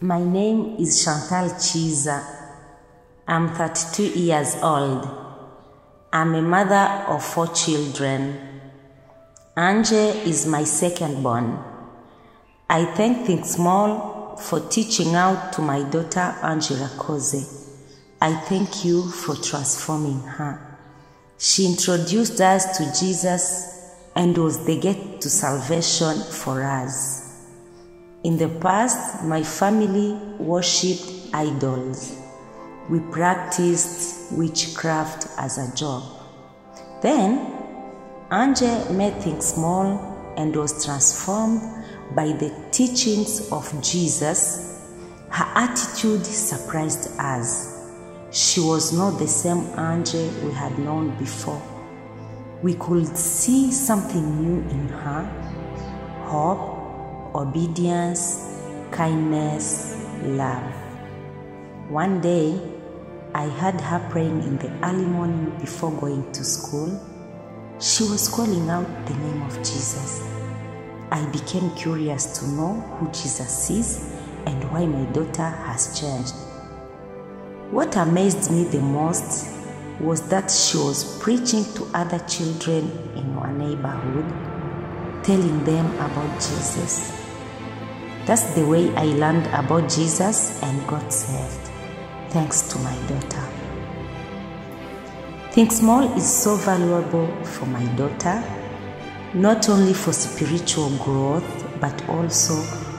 My name is Chantal Chiza. I'm 32 years old. I'm a mother of four children. Anje is my second born. I thank Think Small for teaching out to my daughter Angela Koze. I thank you for transforming her. She introduced us to Jesus and was the gate to salvation for us. In the past, my family worshipped idols. We practiced witchcraft as a job. Then, Anje made Think Small and was transformed by the teachings of Jesus. Her attitude surprised us. She was not the same Anje we had known before. We could see something new in her hope, obedience, kindness, love. One day, I heard her praying in the early morning before going to school. She was calling out the name of Jesus. I became curious to know who Jesus is and why my daughter has changed. What amazed me the most was that she was preaching to other children in our neighborhood, telling them about Jesus. That's the way I learned about Jesus and got saved, thanks to my daughter. Think Small is so valuable for my daughter, not only for spiritual growth, but also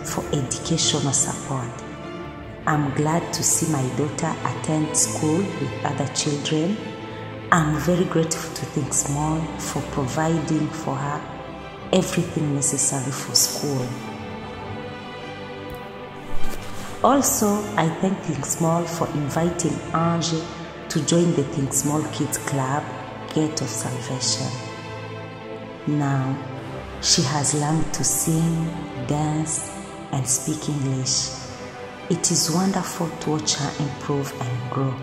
for educational support. I'm glad to see my daughter attend school with other children. I'm very grateful to Think Small for providing for her everything necessary for school. Also, I thank Think Small for inviting Ange to join the Think Small Kids Club, Gate of Salvation. Now, she has learned to sing, dance, and speak English. It is wonderful to watch her improve and grow.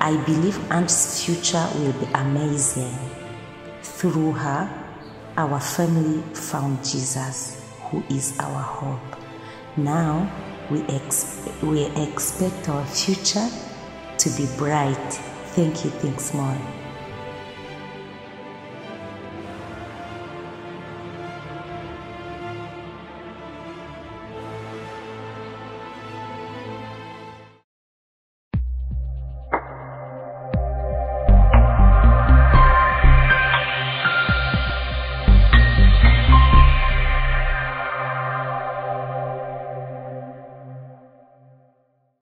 I believe Anje's future will be amazing. Through her, our family found Jesus, who is our hope. Now, we, ex- we expect our future to be bright. Thank you, Think Small.